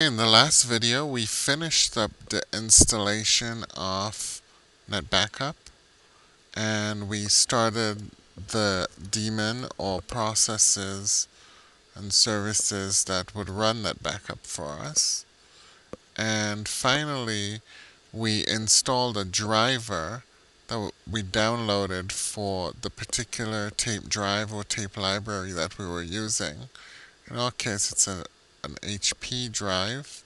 In the last video, we finished up the installation of NetBackup and we started the daemon or processes and services that would run NetBackup for us. And finally, we installed a driver that we downloaded for the particular tape drive or tape library that we were using. In our case, it's a, an HP drive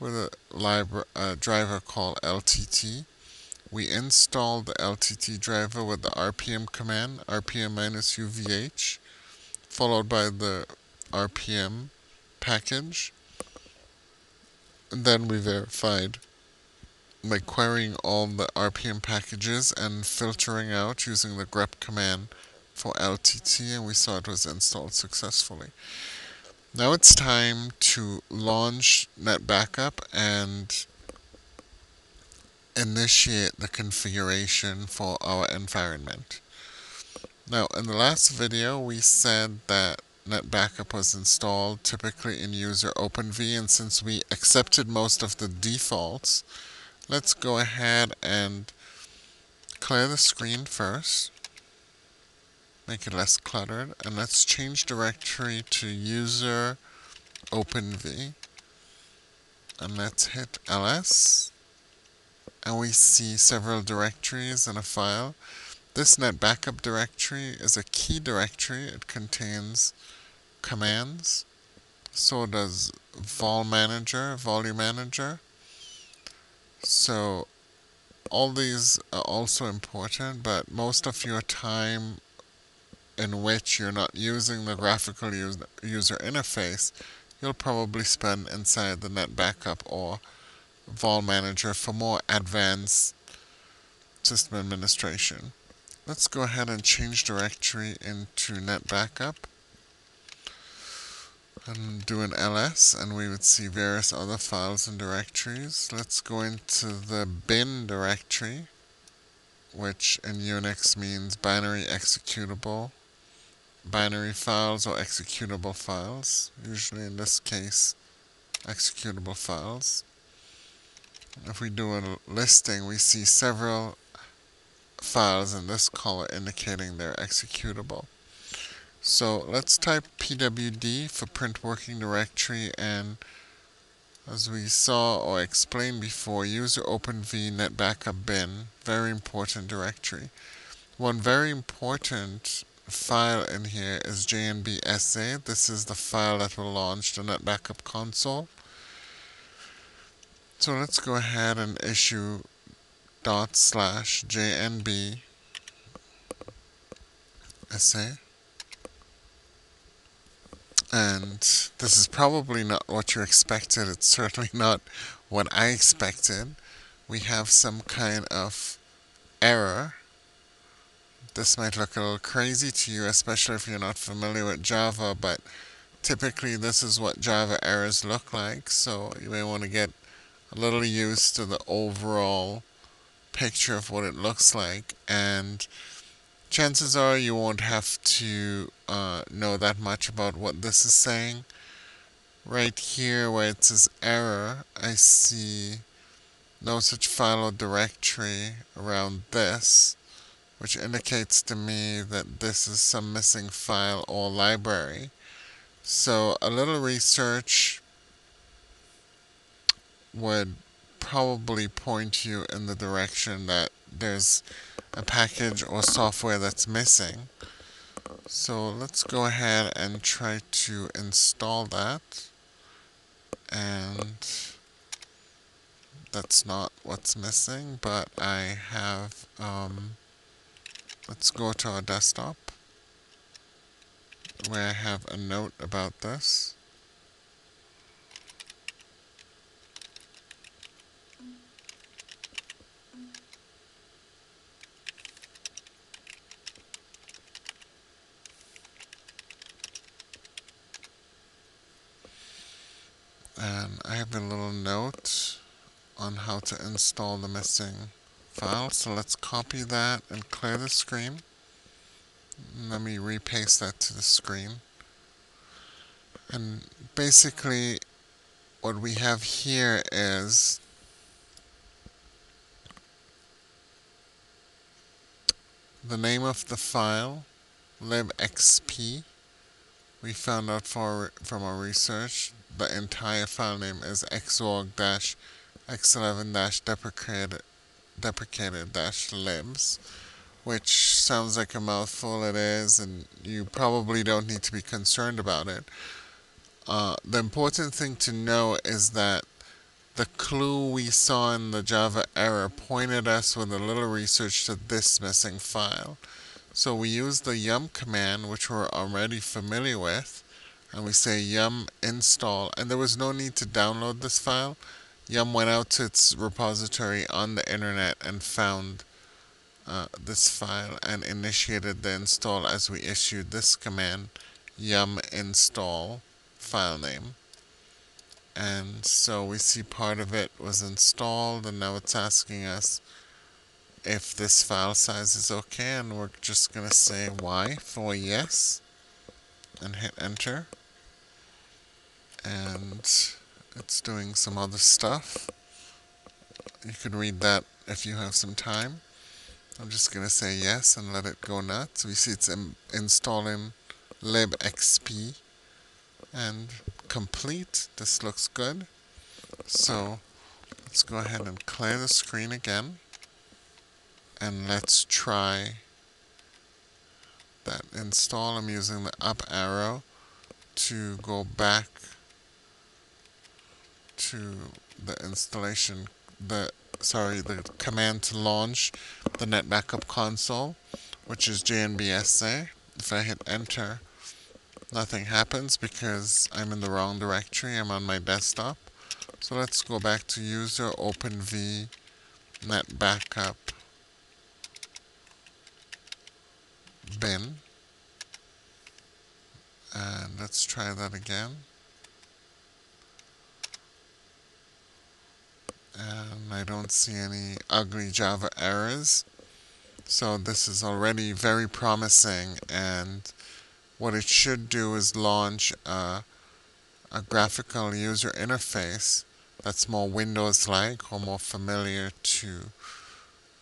with a, libra- a driver called LTT. We installed the LTT driver with the RPM command, RPM minus UVH, followed by the RPM package. And then we verified by querying all the RPM packages and filtering out using the grep command for LTT and we saw it was installed successfully. Now it's time to launch NetBackup and initiate the configuration for our environment. Now in the last video we said that NetBackup was installed typically in user OpenV and since we accepted most of the defaults let's go ahead and clear the screen first make it less cluttered. And let's change directory to user openv. And let's hit ls. And we see several directories in a file. This net backup directory is a key directory. It contains commands. So does vol manager volume manager. So all these are also important but most of your time in which you're not using the graphical user interface, you'll probably spend inside the Net Backup or Vol Manager for more advanced system administration. Let's go ahead and change directory into Net Backup and do an ls and we would see various other files and directories. Let's go into the bin directory which in Unix means binary executable binary files or executable files, usually in this case executable files. If we do a listing, we see several files in this color indicating they're executable. So let's type pwd for print working directory and as we saw or explained before, user openv net backup bin, very important directory. One very important file in here is jnbsa. This is the file that will launch the NetBackup console. So let's go ahead and issue dot slash jnb sa. And this is probably not what you expected. It's certainly not what I expected. We have some kind of error this might look a little crazy to you, especially if you're not familiar with Java, but typically this is what Java errors look like, so you may want to get a little used to the overall picture of what it looks like, and chances are you won't have to uh, know that much about what this is saying. Right here where it says error, I see no such file or directory around this which indicates to me that this is some missing file or library. So a little research would probably point you in the direction that there's a package or software that's missing. So let's go ahead and try to install that. And that's not what's missing, but I have um, Let's go to our desktop where I have a note about this. And I have a little note on how to install the missing file. So let's copy that and clear the screen. Let me repaste that to the screen. And basically, what we have here is the name of the file, libxp. We found out for, from our research the entire file name is xorg-x11-deprecated deprecated dash libs, which sounds like a mouthful. It is, and you probably don't need to be concerned about it. Uh, the important thing to know is that the clue we saw in the Java error pointed us with a little research to this missing file. So we use the yum command, which we're already familiar with, and we say yum install, and there was no need to download this file. Yum went out to its repository on the internet and found uh, this file and initiated the install as we issued this command yum install file name. And so we see part of it was installed and now it's asking us if this file size is okay and we're just going to say Y for yes and hit enter. And it's doing some other stuff. You can read that if you have some time. I'm just going to say yes and let it go nuts. We see it's installing libxp and complete. This looks good. So let's go ahead and clear the screen again. And let's try that install. I'm using the up arrow to go back to the installation, the sorry, the command to launch the NetBackup console, which is JNBSA. If I hit enter, nothing happens because I'm in the wrong directory. I'm on my desktop. So let's go back to user open openv netbackup bin. And let's try that again. And I don't see any ugly Java errors. So this is already very promising and what it should do is launch a, a graphical user interface that's more Windows-like or more familiar to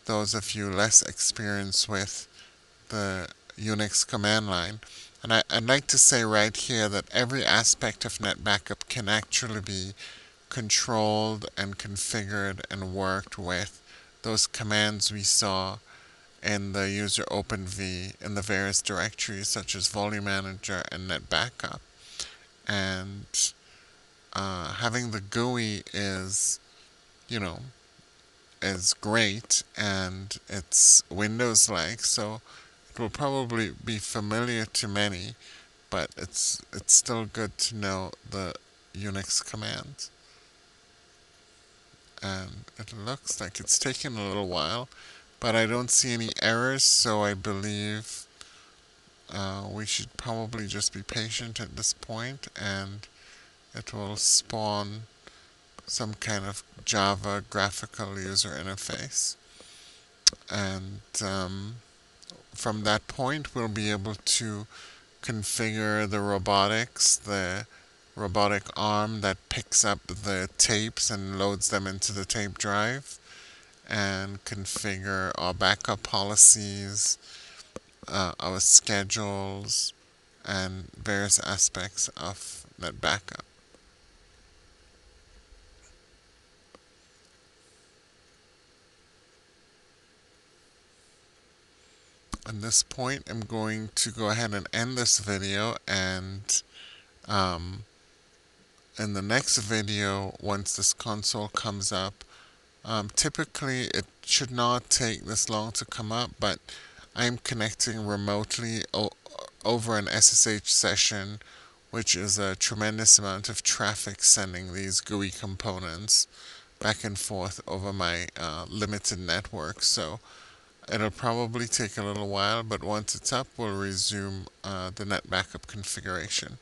those of you less experienced with the Unix command line. And I, would like to say right here that every aspect of NetBackup can actually be controlled and configured and worked with those commands we saw in the user openv in the various directories such as volume manager and netbackup. And uh, having the GUI is you know is great and it's Windows like so it will probably be familiar to many but it's it's still good to know the Unix commands and it looks like it's taken a little while but I don't see any errors, so I believe uh, we should probably just be patient at this point and it will spawn some kind of Java graphical user interface. And um, from that point, we'll be able to configure the robotics, the robotic arm that picks up the tapes and loads them into the tape drive and configure our backup policies, uh, our schedules, and various aspects of that backup. At this point, I'm going to go ahead and end this video and um, in the next video, once this console comes up, um, typically, it should not take this long to come up, but I'm connecting remotely over an SSH session, which is a tremendous amount of traffic sending these GUI components back and forth over my uh, limited network. So it'll probably take a little while, but once it's up, we'll resume uh, the NetBackup configuration.